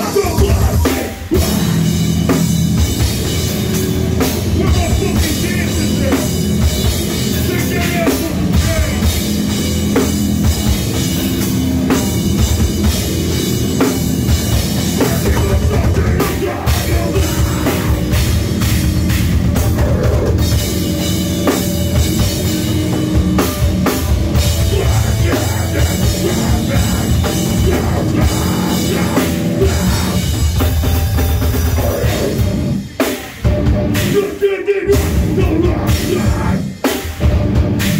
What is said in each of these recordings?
What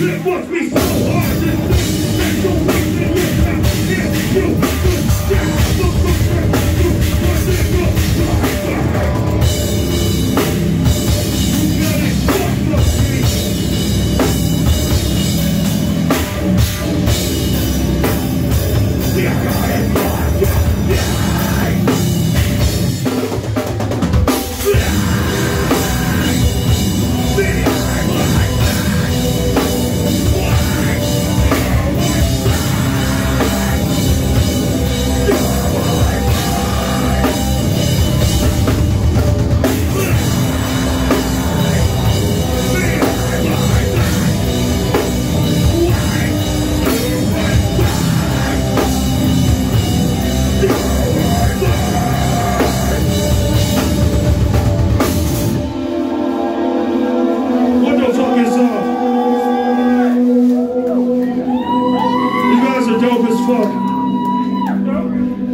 It must be so.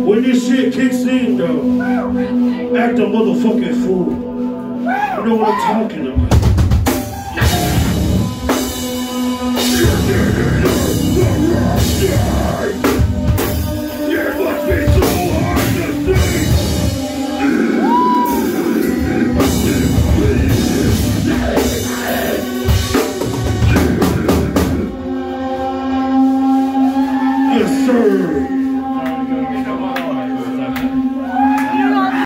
When this shit kicks in, though, act a motherfucking fool. You know what I'm talking about.